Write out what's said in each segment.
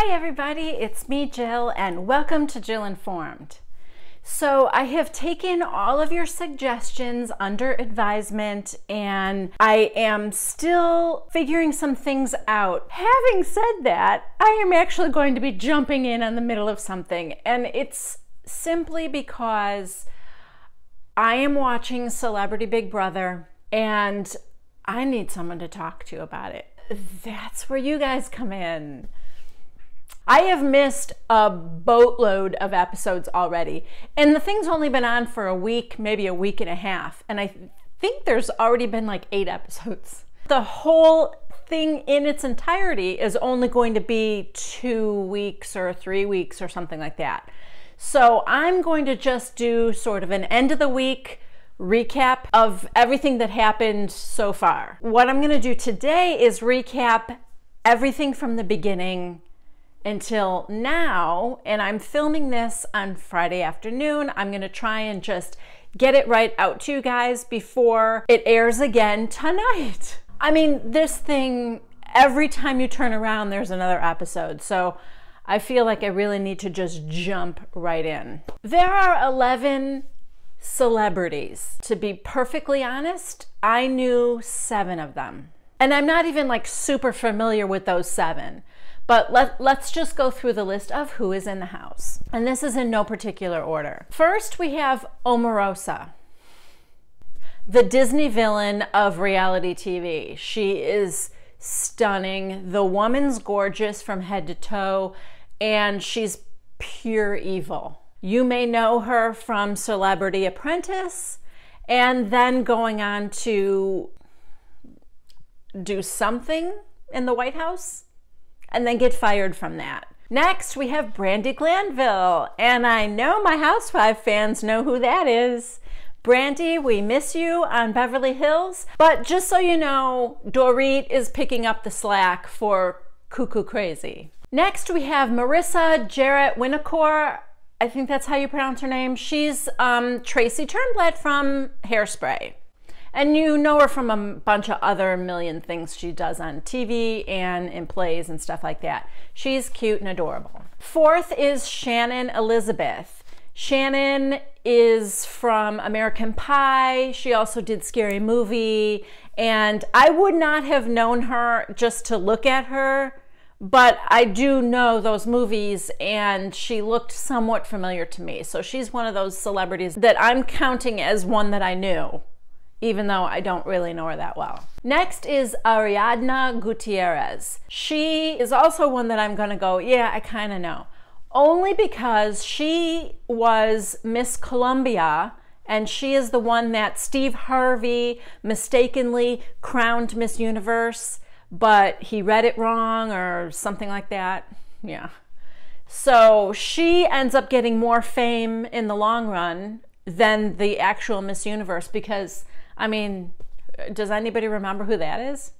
Hi, everybody, it's me, Jill, and welcome to Jill Informed. So, I have taken all of your suggestions under advisement and I am still figuring some things out. Having said that, I am actually going to be jumping in on the middle of something, and it's simply because I am watching Celebrity Big Brother and I need someone to talk to about it. That's where you guys come in. I have missed a boatload of episodes already. And the thing's only been on for a week, maybe a week and a half. And I think there's already been like eight episodes. The whole thing in its entirety is only going to be two weeks or three weeks or something like that. So I'm going to just do sort of an end of the week recap of everything that happened so far. What I'm going to do today is recap everything from the beginning until now, and I'm filming this on Friday afternoon. I'm going to try and just get it right out to you guys before it airs again tonight. I mean, this thing, every time you turn around, there's another episode. So I feel like I really need to just jump right in. There are 11 celebrities. To be perfectly honest, I knew seven of them. And I'm not even like super familiar with those seven. But let, let's just go through the list of who is in the house. And this is in no particular order. First, we have Omarosa, the Disney villain of reality TV. She is stunning. The woman's gorgeous from head to toe, and she's pure evil. You may know her from Celebrity Apprentice and then going on to do something in the White House and then get fired from that. Next, we have Brandi Glanville, and I know my Housewife fans know who that is. Brandi, we miss you on Beverly Hills, but just so you know, Dorit is picking up the slack for Cuckoo Crazy. Next, we have Marissa Jaret Winokur. I think that's how you pronounce her name. She's um, Tracy Turnblad from Hairspray. And you know her from a bunch of other million things she does on TV and in plays and stuff like that. She's cute and adorable. Fourth is Shannon Elizabeth. Shannon is from American Pie. She also did Scary Movie. And I would not have known her just to look at her, but I do know those movies and she looked somewhat familiar to me. So she's one of those celebrities that I'm counting as one that I knew even though I don't really know her that well. Next is Ariadna Gutierrez. She is also one that I'm gonna go, yeah, I kind of know. Only because she was Miss Colombia and she is the one that Steve Harvey mistakenly crowned Miss Universe, but he read it wrong or something like that. Yeah. So she ends up getting more fame in the long run than the actual Miss Universe because I mean, does anybody remember who that is?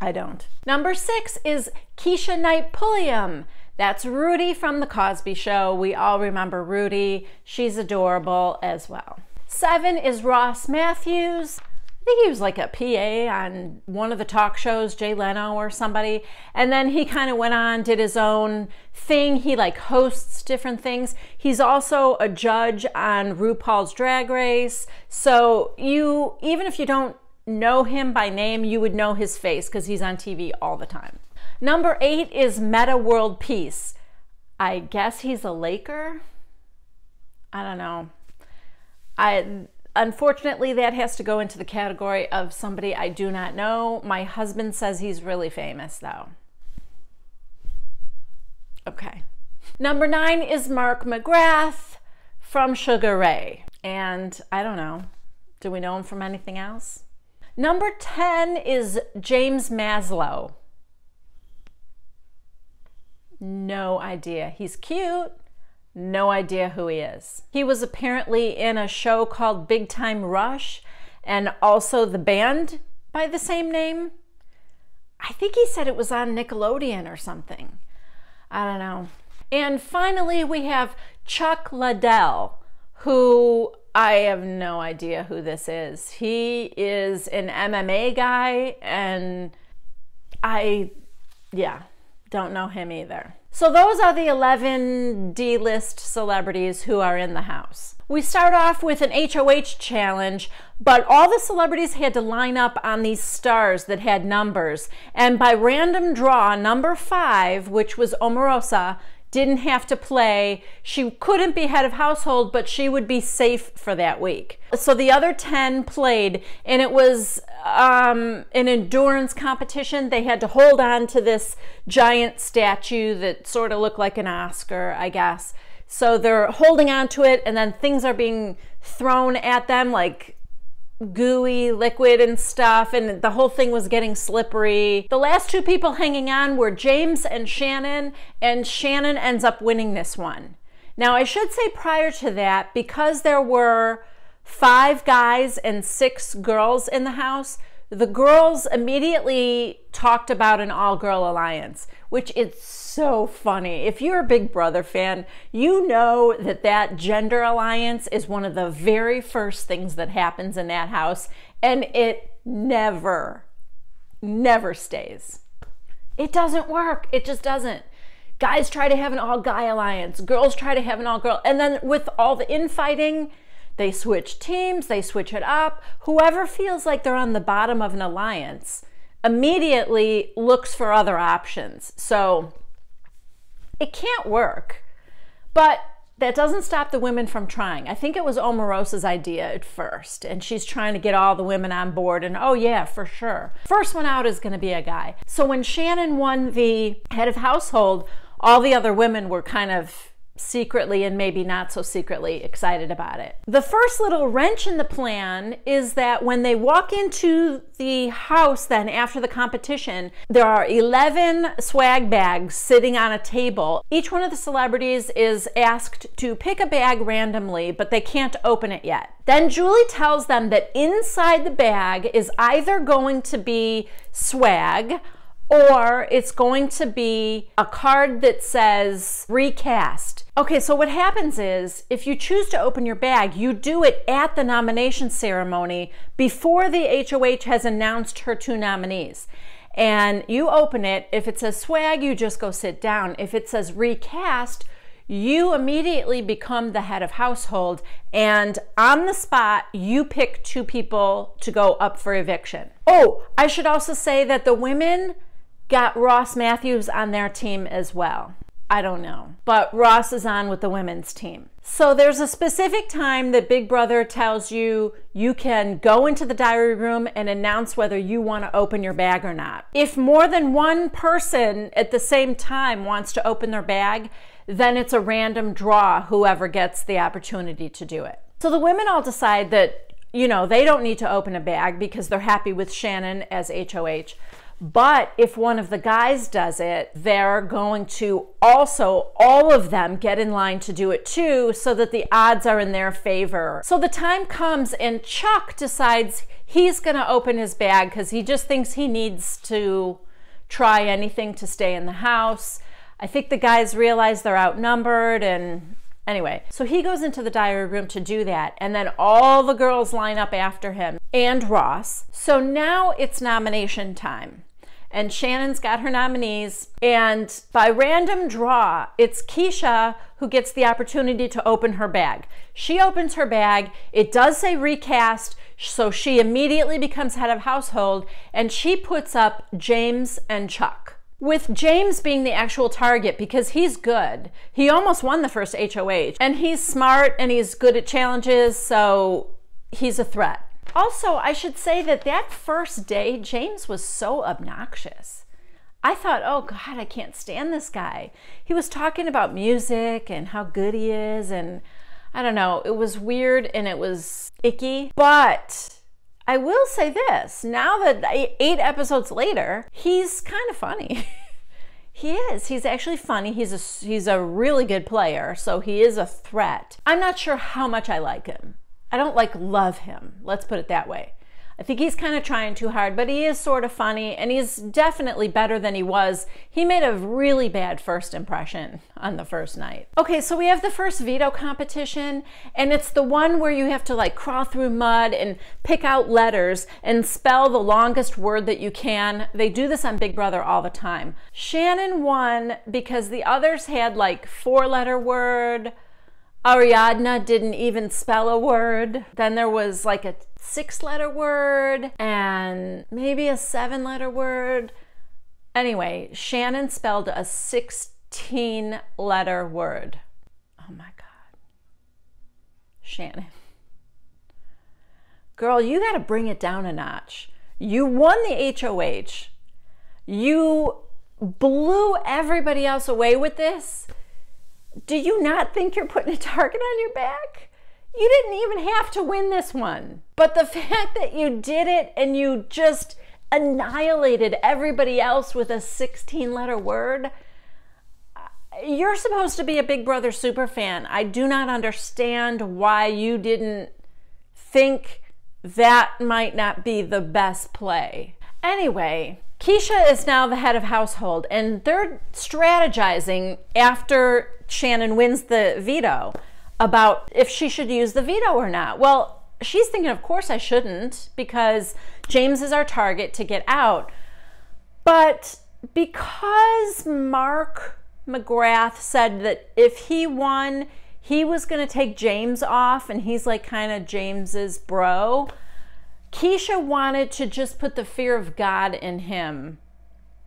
I don't. Number six is Keshia Knight Pulliam. That's Rudy from The Cosby Show. We all remember Rudy. She's adorable as well. Seven is Ross Mathews. I think he was like a PA on one of the talk shows, Jay Leno or somebody. And then he kind of went on, did his own thing. He like hosts different things. He's also a judge on RuPaul's Drag Race. So you, even if you don't know him by name, you would know his face because he's on TV all the time. Number eight is Metta World Peace. I guess he's a Laker. I don't know. I Unfortunately, that has to go into the category of somebody I do not know. My husband says he's really famous, though. Okay. Number nine is Mark McGrath from Sugar Ray. And I don't know, do we know him from anything else? Number 10 is James Maslow. No idea. He's cute. No idea who he is. He was apparently in a show called Big Time Rush and also the band by the same name. I think he said it was on Nickelodeon or something. I don't know. And finally, we have Chuck Liddell, who I have no idea who this is. He is an MMA guy, and I, yeah, Don't know him either. So, those are the 11 D list celebrities who are in the house. We start off with an HOH challenge, but all the celebrities had to line up on these stars that had numbers. And by random draw, number five, which was Omarosa, didn't have to play. She couldn't be head of household, but she would be safe for that week. So the other 10 played, and it was um, an endurance competition. They had to hold on to this giant statue that sort of looked like an Oscar, I guess. So they're holding on to it, and then things are being thrown at them like gooey liquid and stuff, and the whole thing was getting slippery. The last two people hanging on were James and Shannon, and Shannon ends up winning this one. Now, I should say prior to that, because there were five guys and six girls in the house, the girls immediately talked about an all girl alliance, which is so funny. If you're a Big Brother fan, you know that that gender alliance is one of the very first things that happens in that house, and it never, never stays. It doesn't work. It just doesn't. Guys try to have an all guy alliance, girls try to have an all girl, and then with all the infighting, they switch teams, they switch it up. Whoever feels like they're on the bottom of an alliance immediately looks for other options. So it can't work. But that doesn't stop the women from trying. I think it was Omarosa's idea at first, and she's trying to get all the women on board. And oh, yeah, for sure. First one out is going to be a guy. So when Shannon won the head of household, all the other women were kind of secretly and maybe not so secretly excited about it. The first little wrench in the plan is that when they walk into the house, then after the competition, there are 11 swag bags sitting on a table. Each one of the celebrities is asked to pick a bag randomly, but they can't open it yet. Then Julie tells them that inside the bag is either going to be swag or it's going to be a card that says recast. Okay, so what happens is if you choose to open your bag, you do it at the nomination ceremony before the HOH has announced her two nominees. And you open it. If it says swag, you just go sit down. If it says recast, you immediately become the head of household and on the spot you pick two people to go up for eviction. Oh, I should also say that the women got Ross Mathews on their team as well. I don't know. But Ross is on with the women's team. So there's a specific time that Big Brother tells you you can go into the diary room and announce whether you want to open your bag or not. If more than one person at the same time wants to open their bag, then it's a random draw whoever gets the opportunity to do it. So the women all decide that, you know, they don't need to open a bag because they're happy with Shannon as HOH. But if one of the guys does it, they're going to also, all of them, get in line to do it too, so that the odds are in their favor. So the time comes, and Chuck decides he's going to open his bag because he just thinks he needs to try anything to stay in the house. I think the guys realize they're outnumbered and Anyway, so he goes into the diary room to do that, and then all the girls line up after him and Ross. So now it's nomination time and Shannon's got her nominees. And by random draw, it's Keshia who gets the opportunity to open her bag. She opens her bag, it does say recast, so she immediately becomes head of household, and she puts up James and Chuck. With James being the actual target because he's good. He almost won the first HOH, and he's smart and he's good at challenges, so he's a threat. Also, I should say that that first day, James was so obnoxious. I thought, oh God, I can't stand this guy. He was talking about music and how good he is, and I don't know, it was weird and it was icky. But I will say this now that eight episodes later, he's kind of funny. He is. He's actually funny. He's a he's a really good player, so he is a threat. I'm not sure how much I like him. I don't like love him. Let's put it that way. I think he's kind of trying too hard, but he is sort of funny and he's definitely better than he was. He made a really bad first impression on the first night. Okay, so we have the first veto competition and it's the one where you have to like crawl through mud and pick out letters and spell the longest word that you can. They do this on Big Brother all the time. Shannon won because the others had like four letter word, Ariadna didn't even spell a word. Then there was like a six letter word and maybe a seven letter word. Anyway, Shannon spelled a 16 letter word. Oh my God. Shannon. Girl, you got to bring it down a notch. You won the HOH. You blew everybody else away with this do you not think you're putting a target on your back? You didn't even have to win this one. But the fact that you did it and you just annihilated everybody else with a 16 letter word, you're supposed to be a Big Brother super fan. I do not understand why you didn't think that might not be the best play. Anyway, Keshia is now the head of household, and they're strategizing after Shannon wins the veto about if she should use the veto or not. Well, she's thinking, of course I shouldn't, because James is our target to get out. But because Mark McGrath said that if he won, he was going to take James off, and he's like kind of James's bro. Keshia wanted to just put the fear of God in him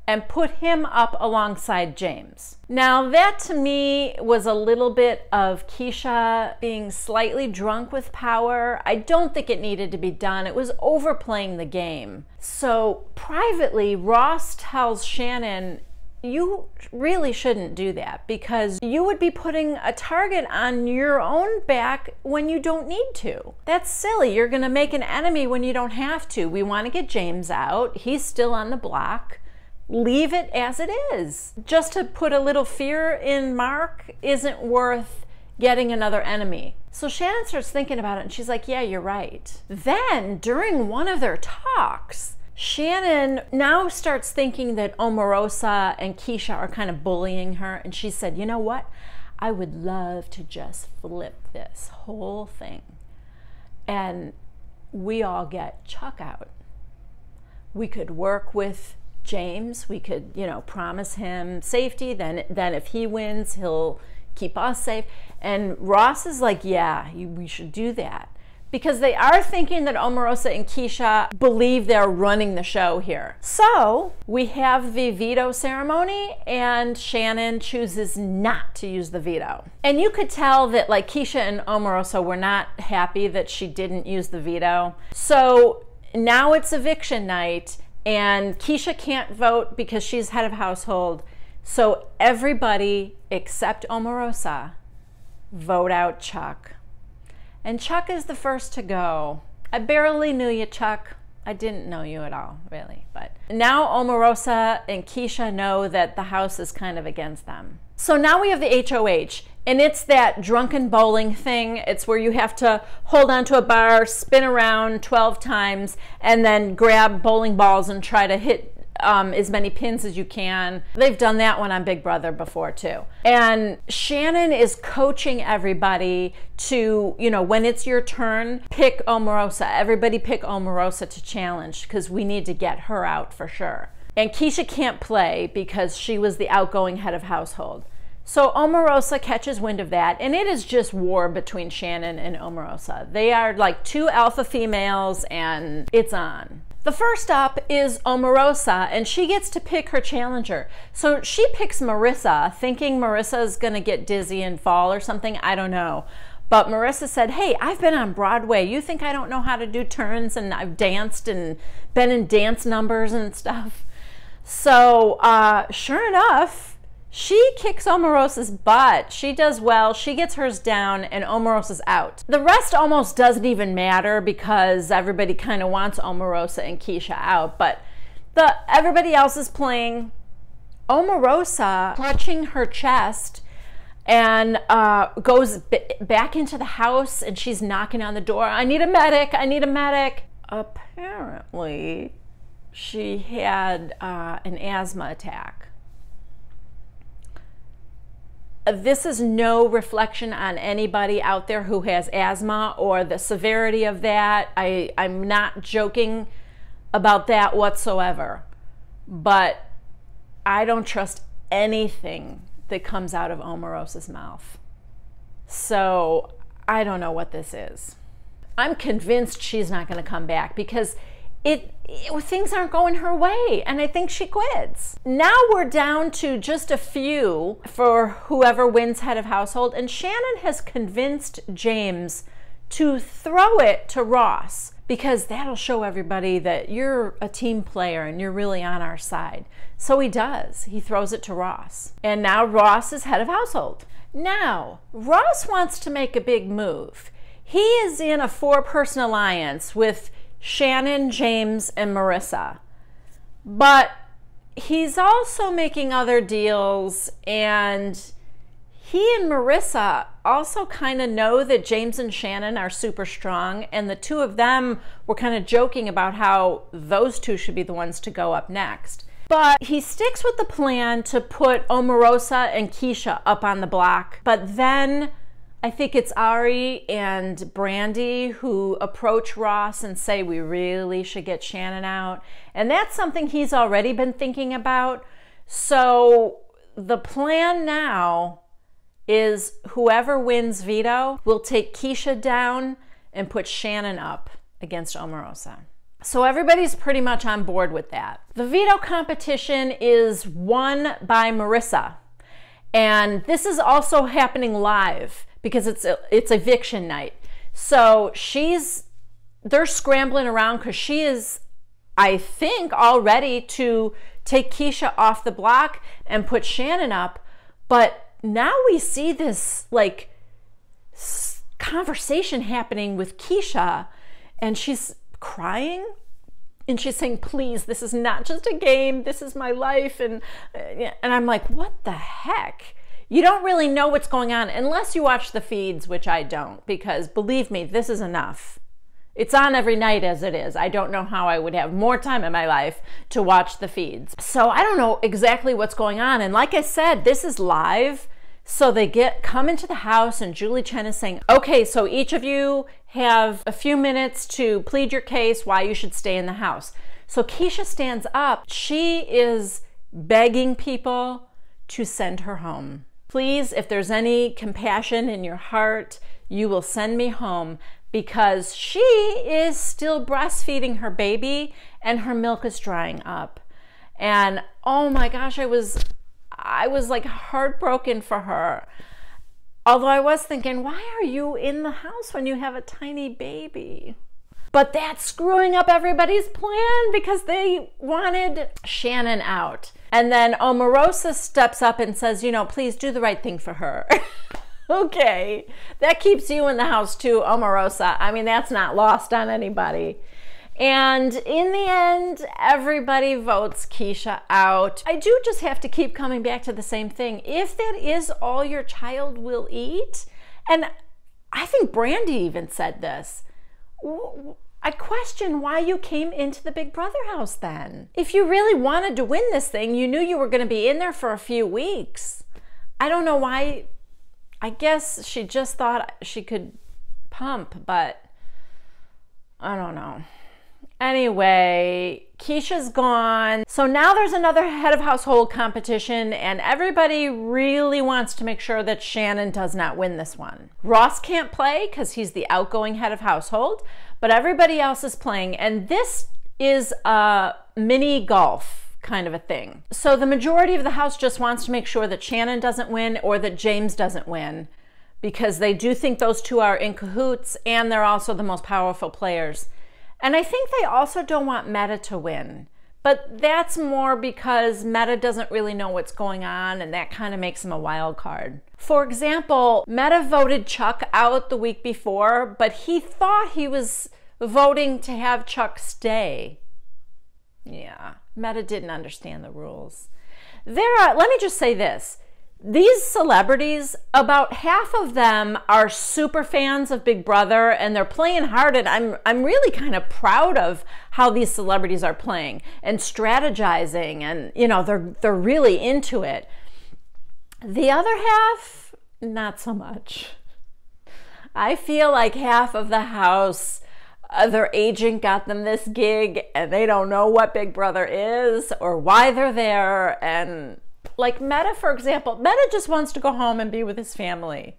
and put him up alongside James. Now, that to me was a little bit of Keshia being slightly drunk with power. I don't think it needed to be done. It was overplaying the game. So, privately, Ross tells Shannon, you really shouldn't do that because you would be putting a target on your own back when you don't need to. That's silly. You're going to make an enemy when you don't have to. We want to get James out. He's still on the block. Leave it as it is. Just to put a little fear in Mark isn't worth getting another enemy. So Shannon starts thinking about it and she's like, Yeah, you're right. Then during one of their talks, Shannon now starts thinking that Omarosa and Keshia are kind of bullying her. And she said, You know what? I would love to just flip this whole thing. And we all get Chuck out. We could work with James. We could, you know, promise him safety. Then, then if he wins, he'll keep us safe. And Ross is like, Yeah, you, we should do that because they are thinking that Omarosa and Keshia believe they're running the show here. So we have the veto ceremony, and Shannon chooses not to use the veto. And you could tell that like Keshia and Omarosa were not happy that she didn't use the veto. So now it's eviction night, and Keshia can't vote because she's head of household. So everybody except Omarosa vote out Chuck. And Chuck is the first to go. I barely knew you, Chuck. I didn't know you at all, really. But now Omarosa and Keshia know that the house is kind of against them. So now we have the HOH, and it's that drunken bowling thing. It's where you have to hold onto a bar, spin around 12 times, and then grab bowling balls and try to hit um, as many pins as you can. They've done that one on Big Brother before too. And Shannon is coaching everybody to, you know, when it's your turn, pick Omarosa. Everybody pick Omarosa to challenge because we need to get her out for sure. And Keshia can't play because she was the outgoing head of household. So Omarosa catches wind of that, and it is just war between Shannon and Omarosa. They are like two alpha females, and it's on. The first up is Omarosa, and she gets to pick her challenger. So she picks Marissa, thinking Marissa is going to get dizzy and fall or something. I don't know. But Marissa said, Hey, I've been on Broadway. You think I don't know how to do turns? And I've danced and been in dance numbers and stuff. So, uh, sure enough, she kicks Omarosa's butt. She does well. She gets hers down, and Omarosa's out. The rest almost doesn't even matter because everybody kind of wants Omarosa and Keshia out. But the everybody else is playing. Omarosa clutching her chest and uh, goes back into the house and she's knocking on the door. I need a medic. I need a medic. apparently she had uh, an asthma attack. Uh, this is no reflection on anybody out there who has asthma or the severity of that. I, I'm not joking about that whatsoever. But I don't trust anything that comes out of Omarosa's mouth. So I don't know what this is. I'm convinced she's not going to come back because it, it, things aren't going her way and I think she quits. Now we're down to just a few for whoever wins head of household and Shannon has convinced James to throw it to Ross because that'll show everybody that you're a team player and you're really on our side. So he does. He throws it to Ross. And now Ross is head of household. Now, Ross wants to make a big move. He is in a four person alliance with Shannon, James, and Marissa. But he's also making other deals, and he and Marissa also kind of know that James and Shannon are super strong, and the two of them were kind of joking about how those two should be the ones to go up next. But he sticks with the plan to put Omarosa and Keshia up on the block. But then I think it's Ari and Brandi who approach Ross and say, We really should get Shannon out. And that's something he's already been thinking about. So the plan now is whoever wins veto will take Keshia down and put Shannon up against Omarosa. So everybody's pretty much on board with that. The veto competition is won by Marissa. And this is also happening live because it's a, it's eviction night. So she's they're scrambling around cuz she is I think all ready to take Keshia off the block and put Shannon up, but now we see this like conversation happening with Keshia and she's crying and she's saying please this is not just a game. This is my life. And uh, and i'm like what the heck you don't really know what's going on unless you watch the feeds which i don't because believe me this is enough it's on every night as it is. I don't know how I would have more time in my life to watch the feeds. So I don't know exactly what's going on. And like I said, this is live. So they get come into the house and Julie Chen is saying, "Okay, so each of you have a few minutes to plead your case why you should stay in the house." So Keshia stands up. She is begging people to send her home. Please, if there's any compassion in your heart, you will send me home because she is still breastfeeding her baby and her milk is drying up. And oh my gosh, I was I was like heartbroken for her. Although I was thinking, why are you in the house when you have a tiny baby? But that's screwing up everybody's plan because they wanted Shannon out. And then Omarosa steps up and says, you know, please do the right thing for her. okay, that keeps you in the house too, Omarosa. I mean, that's not lost on anybody. And in the end, everybody votes Keshia out. I do just have to keep coming back to the same thing. If that is all your child will eat, and I think Brandi even said this. I question why you came into the Big Brother house then. If you really wanted to win this thing, you knew you were going to be in there for a few weeks. I don't know why. I guess she just thought she could pump, but I don't know. Anyway, Keshia's gone. So now there's another head of household competition, and everybody really wants to make sure that Shannon does not win this one. Ross can't play because he's the outgoing head of household, but everybody else is playing, and this is a mini golf kind of a thing. So the majority of the house just wants to make sure that Shannon doesn't win or that James doesn't win because they do think those two are in cahoots and they're also the most powerful players. And I think they also don't want Metta to win. But that's more because Metta doesn't really know what's going on, and that kind of makes him a wild card. For example, Metta voted Chuck out the week before, but he thought he was voting to have Chuck stay. Yeah, Metta didn't understand the rules. There are, let me just say this these celebrities, about half of them are super fans of Big Brother and they're playing hard. And I'm, I'm really kind of proud of how these celebrities are playing and strategizing. And, you know, they're, they're really into it. The other half, not so much. I feel like half of the house, uh, their agent got them this gig and they don't know what Big Brother is or why they're there. And like Metta, for example, Metta just wants to go home and be with his family.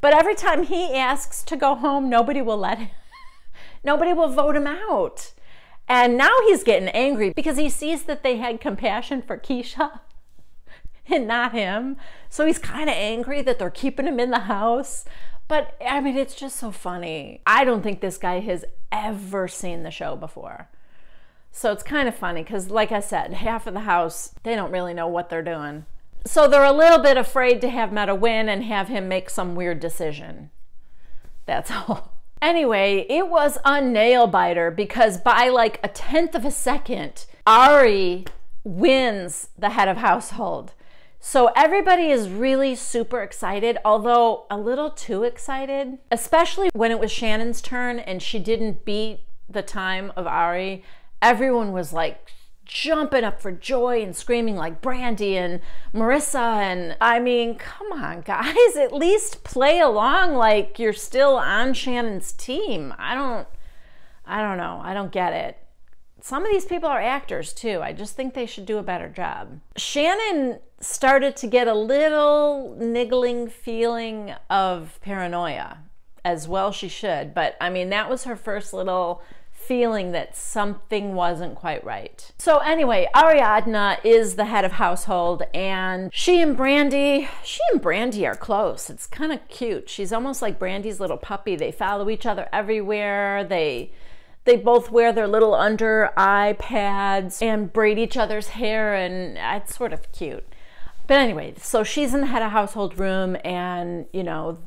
But every time he asks to go home, nobody will let him. nobody will vote him out. And now he's getting angry because he sees that they had compassion for Keshia and not him. So he's kind of angry that they're keeping him in the house. But I mean, it's just so funny. I don't think this guy has ever seen the show before. So it's kind of funny because, like I said, half of the house, they don't really know what they're doing. So they're a little bit afraid to have Metta win and have him make some weird decision. That's all. Anyway, it was a nail biter because by like a tenth of a second, Ari wins the head of household. So everybody is really super excited, although a little too excited, especially when it was Shannon's turn and she didn't beat the time of Ari everyone was like jumping up for joy and screaming like Brandi and Marissa. And I mean, come on, guys, at least play along like you're still on Shannon's team. I don't, I don't know. I don't get it. Some of these people are actors too. I just think they should do a better job. Shannon started to get a little niggling feeling of paranoia, as well she should. But I mean, that was her first little feeling that something wasn't quite right. So anyway, Ariadna is the head of household and she and Brandi, she and Brandi are close. It's kind of cute. She's almost like Brandi's little puppy. They follow each other everywhere. They they both wear their little under eye pads and braid each other's hair and it's sort of cute. But anyway, so she's in the head of household room and, you know,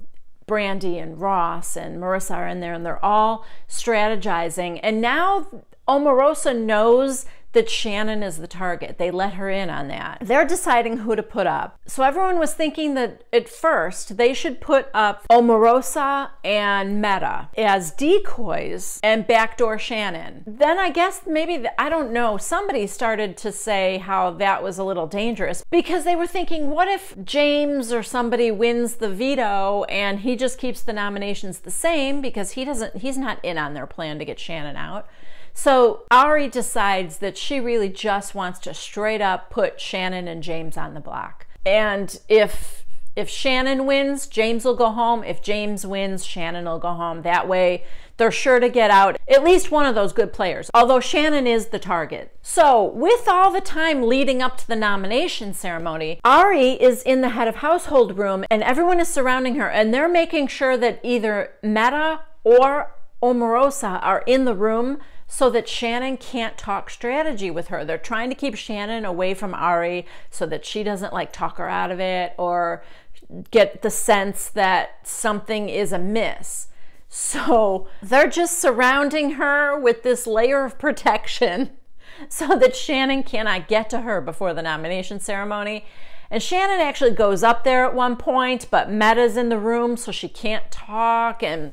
Brandi and Ross and Marissa are in there and they're all strategizing. And now Omarosa knows that Shannon is the target. They let her in on that. They're deciding who to put up. So everyone was thinking that at first they should put up Omarosa and Metta as decoys and backdoor Shannon. Then I guess maybe, the, I don't know, somebody started to say how that was a little dangerous because they were thinking, what if James or somebody wins the veto and he just keeps the nominations the same because he doesn't, he's not in on their plan to get Shannon out. So Ari decides that she really just wants to straight up put Shannon and James on the block. And if if Shannon wins, James will go home. If James wins, Shannon will go home. That way, they're sure to get out at least one of those good players, although Shannon is the target. So, with all the time leading up to the nomination ceremony, Ari is in the head of household room and everyone is surrounding her and they're making sure that either Metta or Omarosa are in the room so that Shannon can't talk strategy with her. They're trying to keep Shannon away from Ari so that she doesn't like talk her out of it or get the sense that something is amiss. So they're just surrounding her with this layer of protection so that Shannon cannot get to her before the nomination ceremony. And Shannon actually goes up there at one point, but Metta's in the room, so she can't talk. And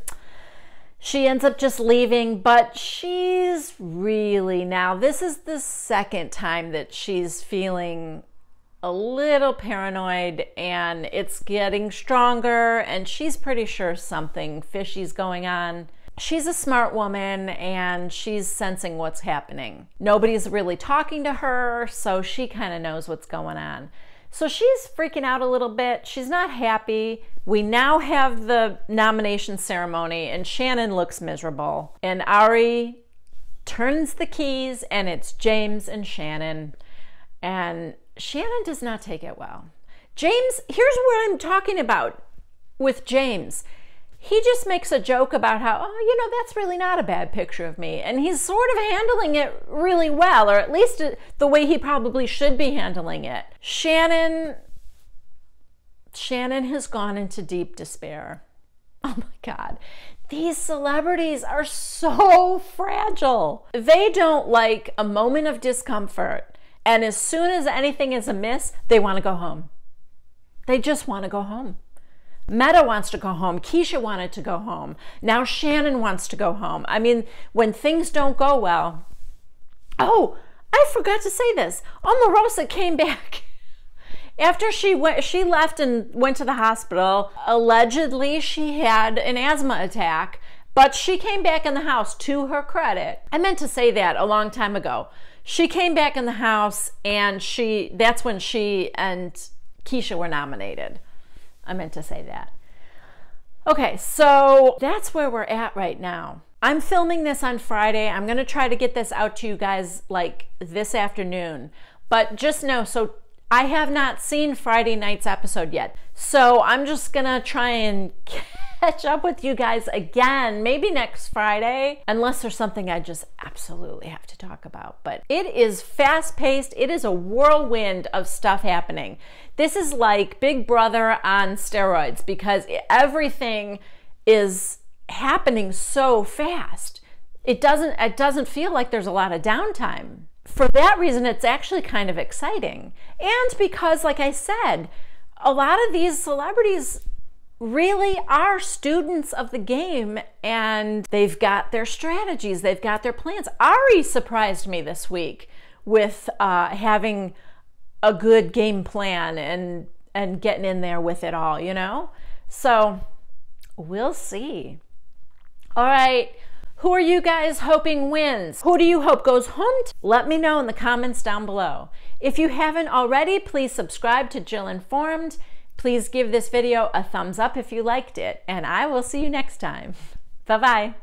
she ends up just leaving, but she's really now, this is the second time that she's feeling a little paranoid and it's getting stronger, and she's pretty sure something fishy's going on. She's a smart woman and she's sensing what's happening. Nobody's really talking to her, so she kind of knows what's going on. So she's freaking out a little bit. She's not happy. We now have the nomination ceremony, and Shannon looks miserable. And Ari turns the keys, and it's James and Shannon. And Shannon does not take it well. James, here's what I'm talking about with James he just makes a joke about how, oh, you know, that's really not a bad picture of me. And he's sort of handling it really well, or at least the way he probably should be handling it. Shannon, Shannon has gone into deep despair. Oh my God. These celebrities are so fragile. They don't like a moment of discomfort. And as soon as anything is amiss, they want to go home. They just want to go home. Metta wants to go home. Keshia wanted to go home. Now Shannon wants to go home. I mean, when things don't go well. Oh, I forgot to say this. Omarosa came back. After she went, she left and went to the hospital. Allegedly, she had an asthma attack, but she came back in the house to her credit. I meant to say that a long time ago. She came back in the house and she that's when she and Keshia were nominated. I meant to say that. Okay, so that's where we're at right now. I'm filming this on Friday. I'm going to try to get this out to you guys like this afternoon. But just know, so I have not seen Friday night's episode yet. So I'm just going to try and catch up with you guys again, maybe next Friday, unless there's something I just absolutely have to talk about. But it is fast paced, it is a whirlwind of stuff happening. This is like Big Brother on steroids because everything is happening so fast. It doesn't it doesn't feel like there's a lot of downtime. For that reason it's actually kind of exciting. And because like I said, a lot of these celebrities really are students of the game and they've got their strategies, they've got their plans. Ari surprised me this week with uh, having a good game plan and and getting in there with it all, you know? So we'll see. All right. Who are you guys hoping wins? Who do you hope goes home? Let me know in the comments down below. If you haven't already, please subscribe to Jill Informed Please give this video a thumbs up if you liked it, and I will see you next time. Bye-bye.